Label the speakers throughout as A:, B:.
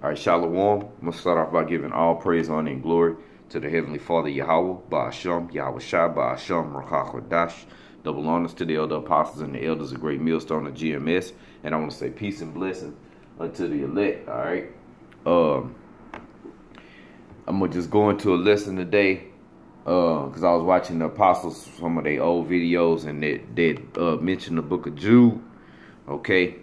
A: All right, Shalom. I'm going to start off by giving all praise, honor, and glory to the Heavenly Father, Yahweh, Ba'asham, Yahawashi, Ba'asham, Rakach Double honors to the elder apostles and the elders of Great Millstone of GMS. And I want to say peace and blessing unto the elect, all right? Um, I'm going to just go into a lesson today because uh, I was watching the apostles, some of their old videos, and they, they uh, mentioned the book of Jude, okay?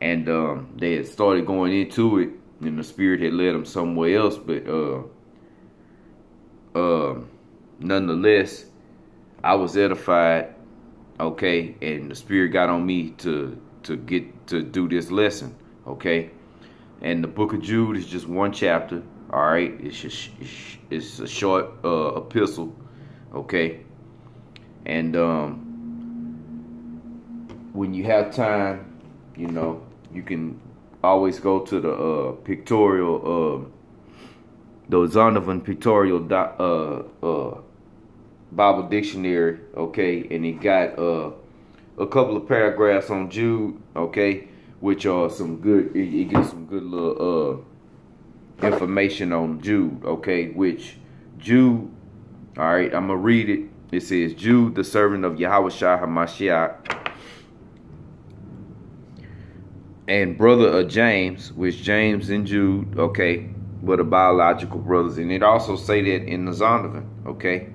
A: And um, they had started going into it and the spirit had led them somewhere else but uh uh nonetheless i was edified okay and the spirit got on me to to get to do this lesson okay? And the book of jude is just one chapter all right? It's just it's a short uh epistle okay? And um when you have time you know you can always go to the uh, pictorial, uh, the Zondervan pictorial uh, uh, Bible dictionary, okay, and it got uh, a couple of paragraphs on Jude, okay, which are some good, it, it gives some good little uh, information on Jude, okay, which Jude, all right, I'm going to read it. It says, Jude, the servant of Yahawashi HaMashiach, and brother of James, which James and Jude, okay, were the biological brothers. And it also say that in the Zondervan, okay,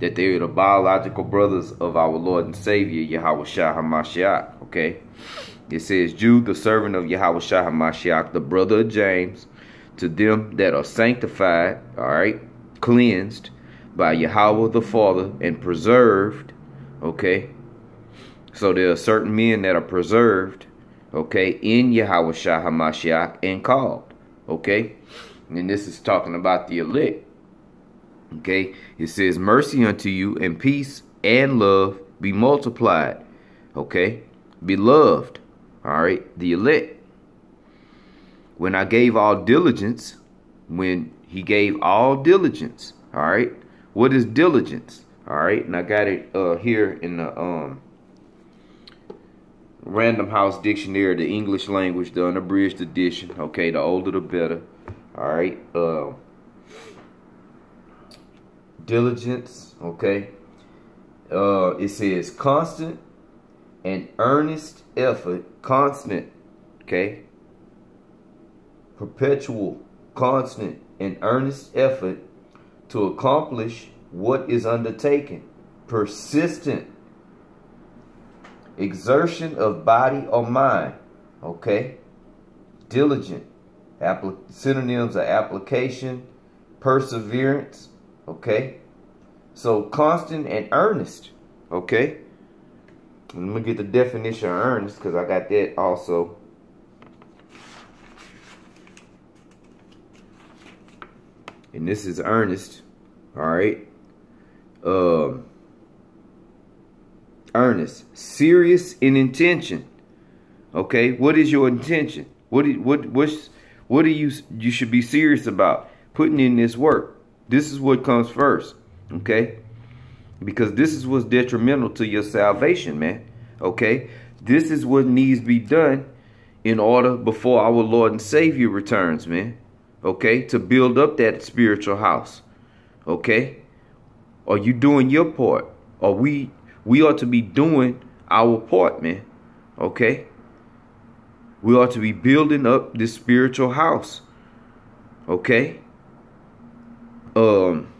A: that they are the biological brothers of our Lord and Savior, Yahawashi HaMashiach, okay. It says, Jude, the servant of Yahawashi HaMashiach, the brother of James, to them that are sanctified, all right, cleansed by Yahweh the Father and preserved, okay. So there are certain men that are preserved okay, in Yahweh HaMashiach and called, okay? And this is talking about the elect, okay? It says, mercy unto you and peace and love be multiplied, okay? Beloved, all right, the elect. When I gave all diligence, when he gave all diligence, all right? What is diligence? All right, and I got it uh, here in the um Random House Dictionary, the English language, the unabridged edition. Okay, the older the better. All right. Uh, diligence. Okay. Uh, it says constant and earnest effort. Constant. Okay. Perpetual, constant, and earnest effort to accomplish what is undertaken. Persistent exertion of body or mind. Okay? Diligent. Appli synonyms are application, perseverance. Okay? So constant and earnest. Okay? Let me get the definition of earnest because I got that also. And this is earnest. All right. Um earnest, serious in intention. Okay, what is your intention? What what what's what do you you should be serious about putting in this work? This is what comes first. Okay, because this is what's detrimental to your salvation, man. Okay, this is what needs to be done in order before our Lord and Savior returns, man. Okay, to build up that spiritual house. Okay, are you doing your part? Are we we ought to be doing our part, man. Okay? We ought to be building up this spiritual house. Okay? Um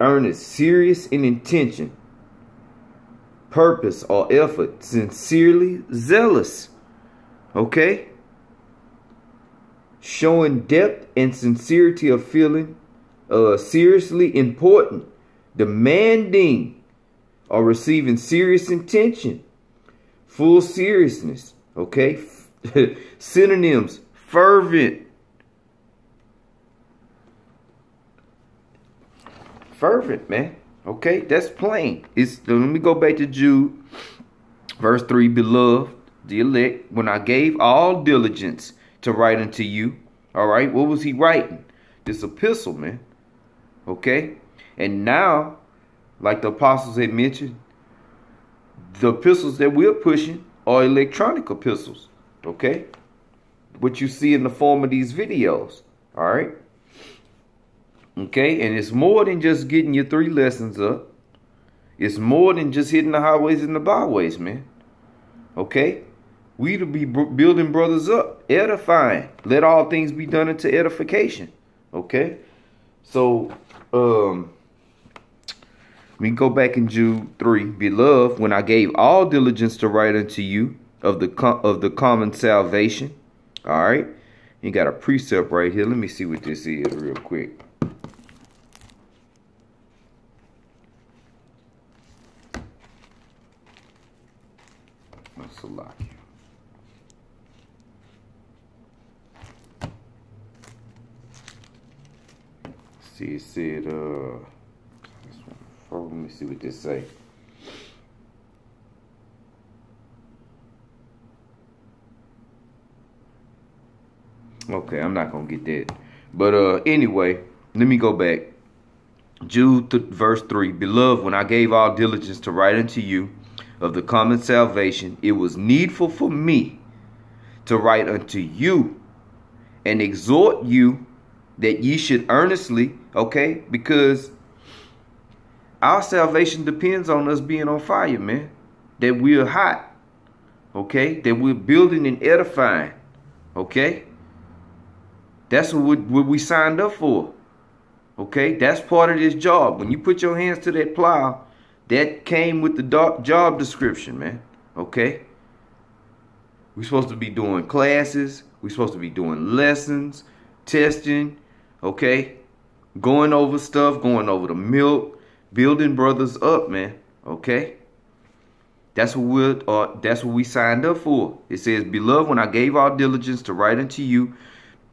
A: earnest, serious in intention, purpose or effort, sincerely zealous. Okay? Showing depth and sincerity of feeling, uh, seriously important, demanding, are receiving serious intention, full seriousness, okay? Synonyms, fervent, fervent, man. Okay, that's plain. It's let me go back to Jude, verse 3, beloved, the elect, when I gave all diligence to write unto you. All right, what was he writing? This epistle, man. Okay? And now like the apostles had mentioned, the epistles that we're pushing are electronic epistles. Okay? what you see in the form of these videos. All right. Okay, and it's more than just getting your three lessons up. It's more than just hitting the highways and the byways, man. Okay? We to be building brothers up, edifying. Let all things be done into edification. Okay? So, um, we go back in Jude 3. Beloved, when I gave all diligence to write unto you of the of the common salvation. All right? You got a precept right here. Let me see what this is real quick. Salakia. See, it said, uh, let me see what this say. Okay, I'm not gonna get that. But uh anyway, let me go back. Jude verse 3 Beloved, when I gave all diligence to write unto you of the common salvation, it was needful for me to write unto you and exhort you that ye should earnestly, okay, because our salvation depends on us being on fire, man. That we're hot, okay, that we're building and edifying, okay. That's what, what we signed up for. Okay, that's part of this job. When you put your hands to that plow, that came with the job description, man. Okay? We're supposed to be doing classes. We're supposed to be doing lessons, testing, okay? Going over stuff, going over the milk, building brothers up, man. Okay? That's what we uh, that's what we signed up for. It says, Beloved, when I gave all diligence to write unto you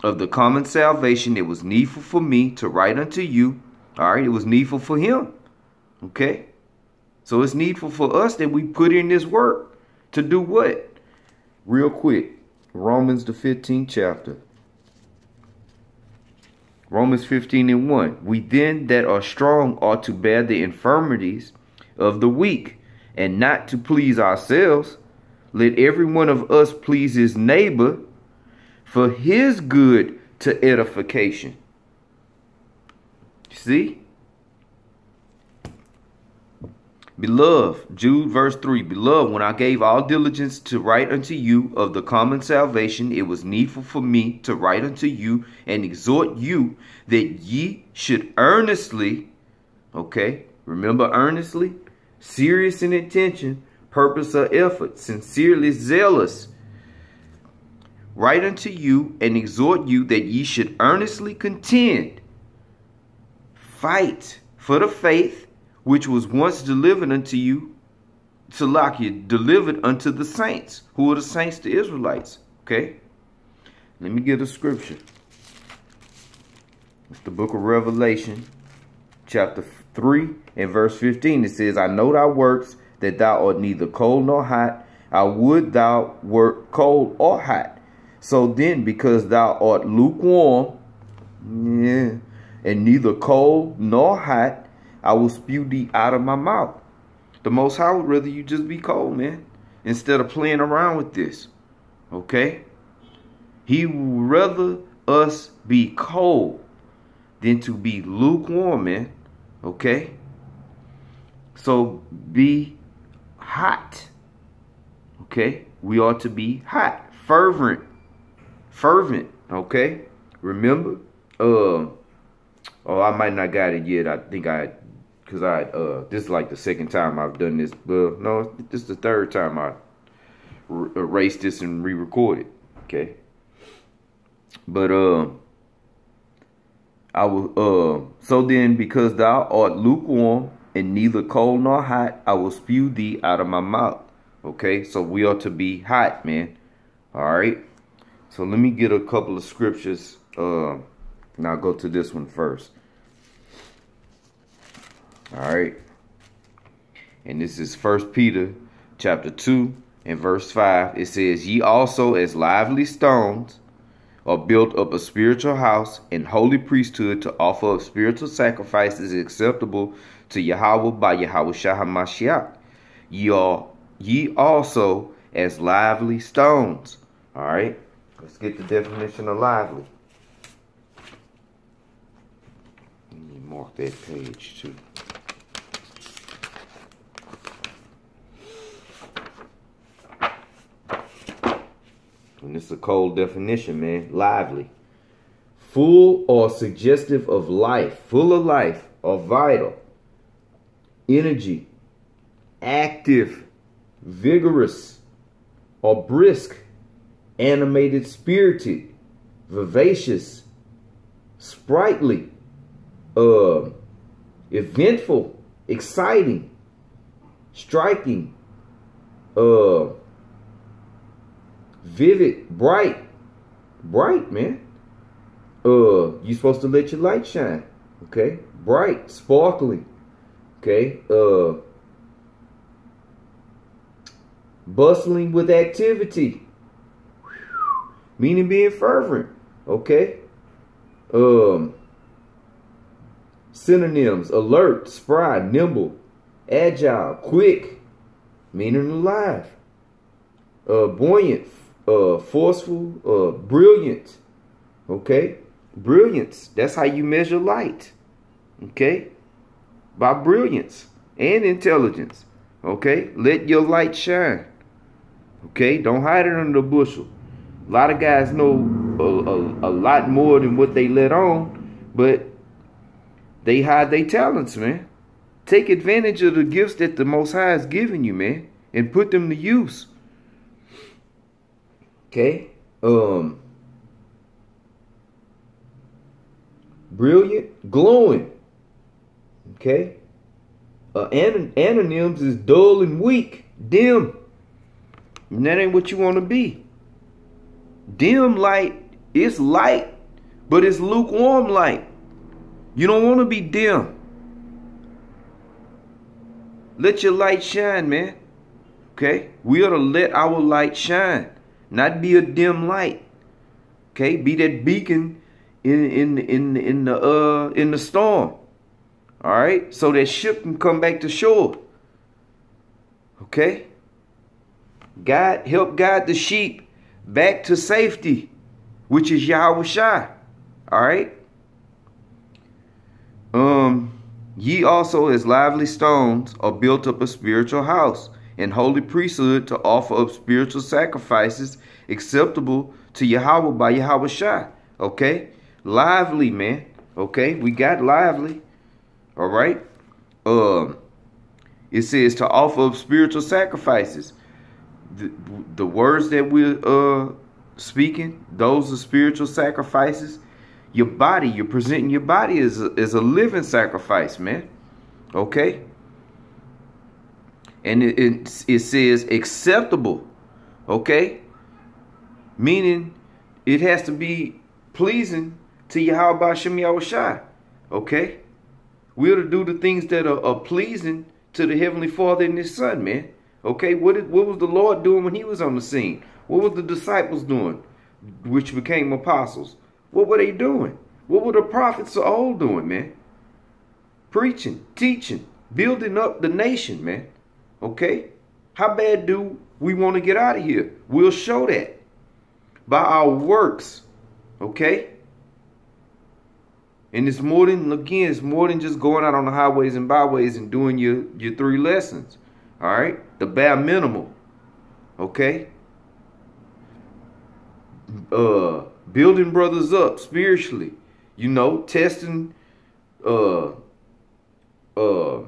A: of the common salvation, it was needful for me to write unto you. All right, it was needful for him. Okay? So it's needful for us that we put in this work to do what? Real quick, Romans the 15th chapter. Romans 15 and 1. We then that are strong ought to bear the infirmities of the weak and not to please ourselves. Let every one of us please his neighbor for his good to edification. See? Beloved, Jude verse 3, Beloved, when I gave all diligence to write unto you of the common salvation, it was needful for me to write unto you and exhort you that ye should earnestly, okay, remember earnestly, serious in intention, purpose or effort, sincerely zealous, write unto you and exhort you that ye should earnestly contend, fight for the faith which was once delivered unto you, to lock Salakia, delivered unto the saints. Who are the saints? The Israelites. Okay? Let me get a scripture. It's the book of Revelation, chapter 3 and verse 15. It says, I know thy works, that thou art neither cold nor hot. I would thou wert cold or hot. So then, because thou art lukewarm, yeah, and neither cold nor hot, I will spew thee out of my mouth. The Most High would rather you just be cold, man, instead of playing around with this. Okay? He would rather us be cold than to be lukewarm, man. Okay? So be hot. Okay? We ought to be hot, fervent, fervent. Okay? Remember? Uh, oh, I might not got it yet. I think I because I uh this is like the second time I've done this. Well, no, this is the third time I erased this and re-recorded. Okay, but uh, I will uh. So then, because thou art lukewarm and neither cold nor hot, I will spew thee out of my mouth. Okay, so we ought to be hot, man. All right. So let me get a couple of scriptures. Uh, I'll go to this one first. All right. And this is First Peter chapter 2 and verse 5. It says, Ye also as lively stones are built up a spiritual house and holy priesthood to offer up spiritual sacrifices acceptable to Yahweh by Yahawashi HaMashiach. Ye, are, ye also as lively stones. All right. Let's get the definition of lively. Let me mark that page too. And this is a cold definition, man. Lively. Full or suggestive of life, full of life or vital. Energy. Active. Vigorous or brisk. Animated, spirited. Vivacious. Sprightly. Uh, eventful. Exciting. Striking. Uh, vivid, bright, bright, man. Uh, you're supposed to let your light shine. Okay, bright, sparkling. Okay, uh, bustling with activity, meaning being fervent. Okay, um, synonyms: alert, spry, nimble, agile, quick, meaning alive. Uh, buoyant, uh, forceful, uh, brilliant. Okay? Brilliance. That's how you measure light. Okay? By brilliance and intelligence. Okay? Let your light shine. Okay? Don't hide it under the bushel. A lot of guys know a, a, a lot more than what they let on, but they hide their talents, man. Take advantage of the gifts that the Most High has given you, man, and put them to use. Okay. Um brilliant, glowing. Okay. Uh, an anonyms is dull and weak, dim. And that ain't what you want to be. Dim light is light, but it's lukewarm light. You don't want to be dim. Let your light shine, man. Okay? We ought to let our light shine. Not be a dim light. Okay, be that beacon in in in in the uh in the storm. All right, so that ship can come back to shore. Okay. God help guide the sheep back to safety, which is Yahawashi. All right. Um, ye also as lively stones are built up a spiritual house and holy priesthood to offer up spiritual sacrifices acceptable to Yahweh by Yahawashi. Okay? Lively, man. Okay? We got lively. All right? Um, it says to offer up spiritual sacrifices. The, the words that we're uh, speaking, those are spiritual sacrifices. Your body, you're presenting your body as a, as a living sacrifice, man. Okay? And it, it, it says acceptable okay? Meaning it has to be pleasing to Yahweh Shem Yahushai okay? We're to do the things that are, are, pleasing to the heavenly father and his son man okay? What, is, what was the lord doing when he was on the scene? What was the disciples doing which became apostles? What were they doing? What were the prophets of old doing man? Preaching teaching building up the nation man Okay? How bad do we want to get out of here? We'll show that by our works. Okay? And it's more than, again, it's more than just going out on the highways and byways and doing your, your three lessons. All right? The bare minimal. Okay? Uh, building brothers up spiritually. You know, testing, uh, uh,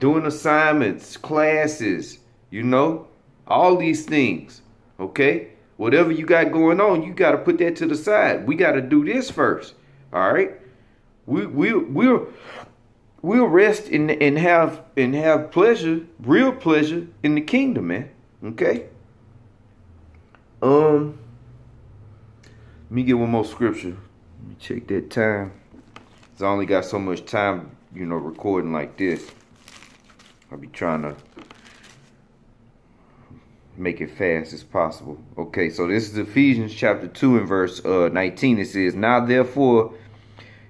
A: doing assignments, classes, you know, all these things, okay? Whatever you got going on, you got to put that to the side. We got to do this first, all right? We we we'll we'll rest and and have and have pleasure, real pleasure in the kingdom, man. Okay? Um let me get one more scripture. Let me check that time. I only got so much time, you know, recording like this. I'll be trying to make it fast as possible. Okay, so this is Ephesians chapter 2 and verse uh, 19. It says, Now therefore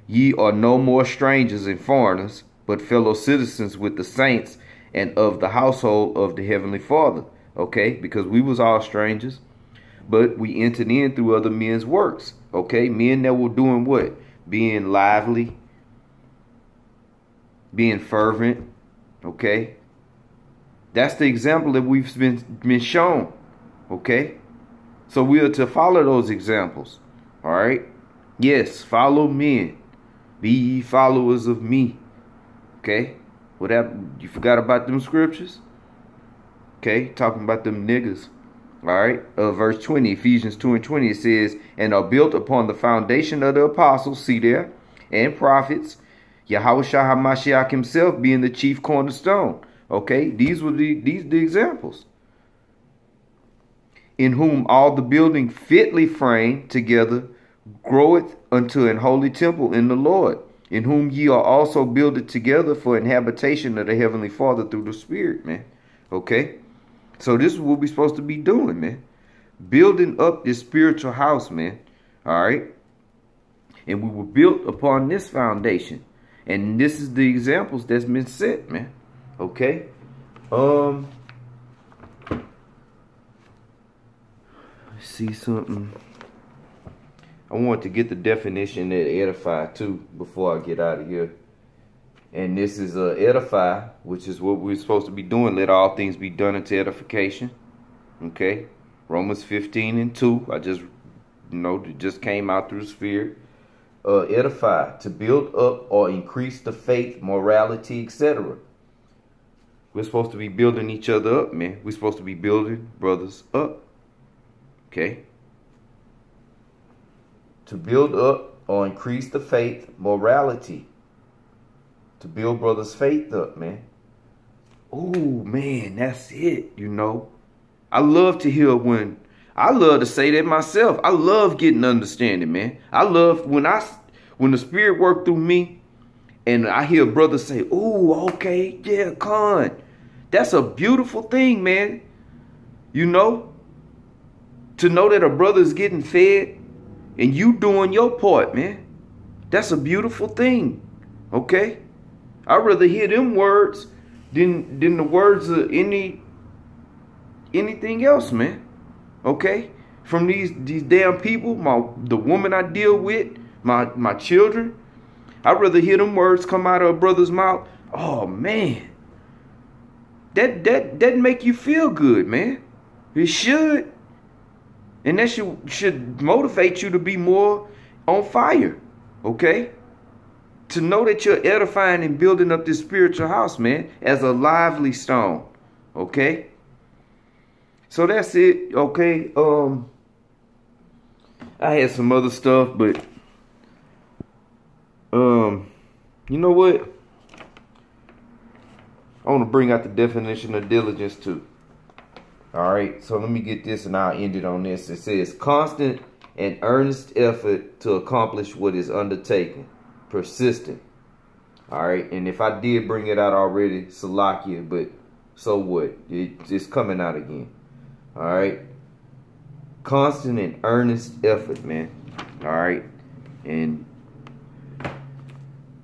A: ye are no more strangers and foreigners, but fellow citizens with the saints and of the household of the heavenly Father. Okay, because we was all strangers. but we entered in through other men's works. Okay, men that were doing what? Being lively, being fervent. Okay, that's the example that we've been been shown. Okay, so we are to follow those examples. All right. Yes, follow men. Be ye followers of me. Okay. What happened? You forgot about them scriptures? Okay, talking about them niggas. All right, uh, verse 20, Ephesians 2 and 20, it says, And are built upon the foundation of the apostles, see there, and prophets, Yahawashi HaMashiach himself being the chief cornerstone. Okay, these were the these the examples. In whom all the building fitly framed together groweth unto an holy temple in the Lord, in whom ye are also builded together for an habitation of the heavenly Father through the Spirit, man. Okay? So this is what we're supposed to be doing, man. Building up this spiritual house, man. All right. And we were built upon this foundation. And this is the examples that's been set, man. Okay. Um. See something. I want to get the definition that edify too before I get out of here. And this is uh, edify, which is what we're supposed to be doing. Let all things be done unto edification. Okay. Romans 15 and 2. I just, you know, just came out through the Spirit. Uh, edify, to build up or increase the faith, morality, etc. We're supposed to be building each other up, man. We're supposed to be building brothers up. Okay. To build up or increase the faith, morality, to build brothers' faith up, man. Oh, man, that's it, you know. I love to hear when, I love to say that myself. I love getting understanding, man. I love when I, when the Spirit worked through me and I hear brothers say, oh, okay, yeah, con. That's a beautiful thing, man. You know, to know that a brother's getting fed and you doing your part, man. That's a beautiful thing, okay? I'd rather hear them words than than the words of any anything else, man. Okay? From these these damn people, my the woman I deal with, my my children. I'd rather hear them words come out of a brother's mouth. Oh man. That that that make you feel good, man. It should. And that should should motivate you to be more on fire. Okay? to know that you're edifying and building up this spiritual house, man, as a lively stone. Okay? So that's it. Okay. Um I had some other stuff, but um you know what? I want to bring out the definition of diligence too. All right, so let me get this and I'll end it on this. It says constant and earnest effort to accomplish what is undertaken persistent. All right, and if I did bring it out already, Salakia, but so what? It, it's coming out again. All right, constant and earnest effort, man. All right, and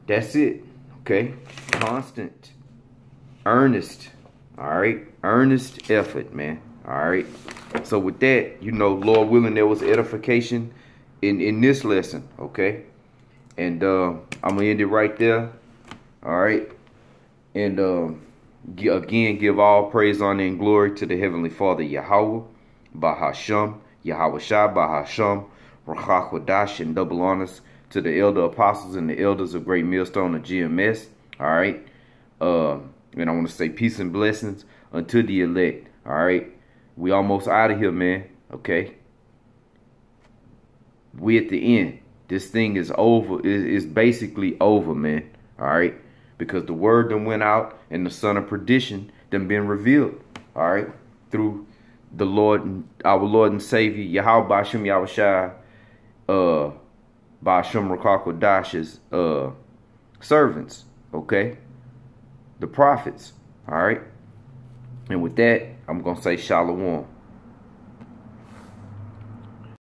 A: that's it. Okay, constant, earnest. All right, earnest effort, man. All right. So with that, you know, Lord willing, there was edification in in this lesson. Okay. And uh, I'm going to end it right there. All right. And uh, again, give all praise, honor, and glory to the Heavenly Father, Yahweh, Bahasham, Yahawashi, Bahasham, Rawchaa Qadash, and double honors to the elder apostles and the elders of Great Millstone of GMS. All right. Uh, and I want to say peace and blessings unto the elect. All right. We almost out of here, man. Okay. We at the end. This thing is over. It's basically over, man. All right. Because the word done went out and the son of perdition done been revealed. All right. Through the Lord, our Lord and Savior, Yahweh Bashim Yahushai, uh, Bashim Rakakodash's uh, servants. Okay. The prophets. All right. And with that, I'm going to say shalom.